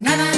na na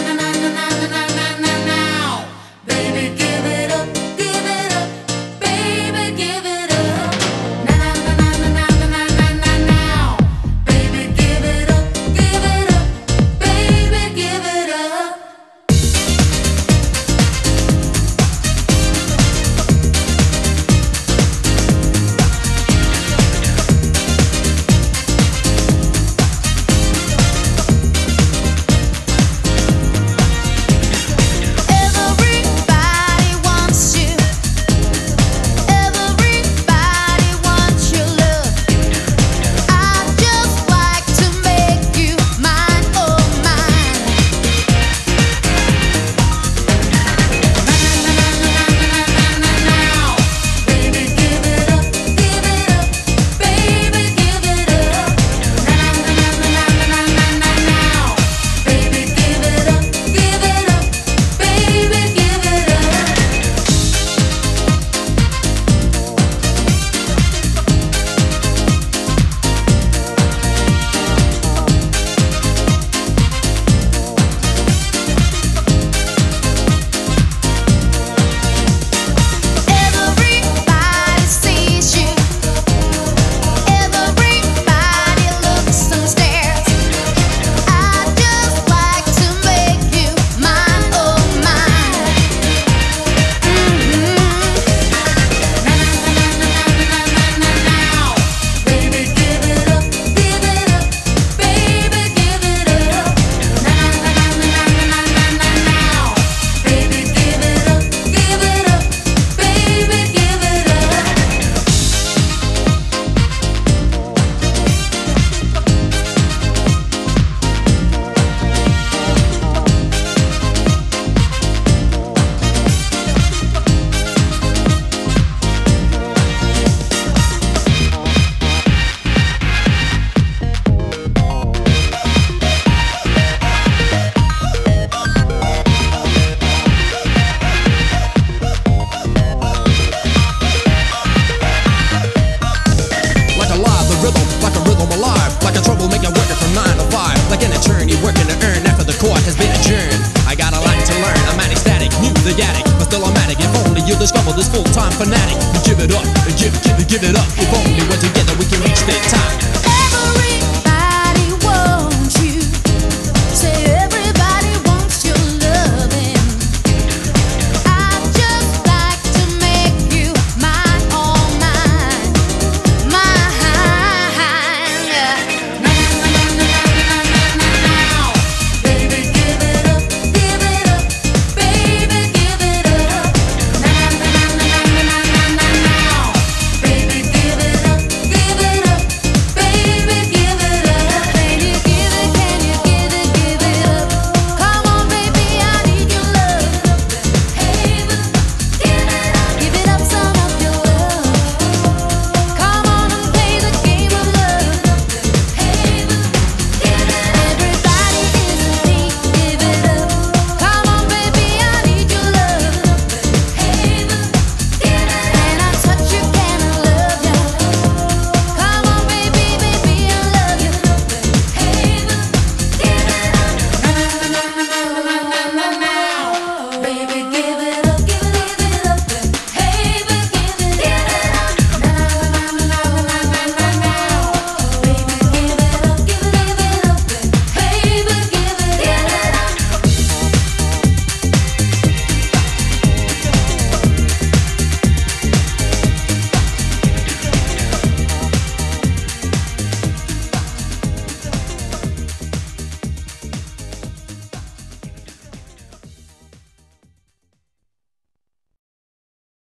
only you'll discover this full-time fanatic. You give it up, and give, give, give it up. If only we're together we can reach that time. Every